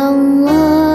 当我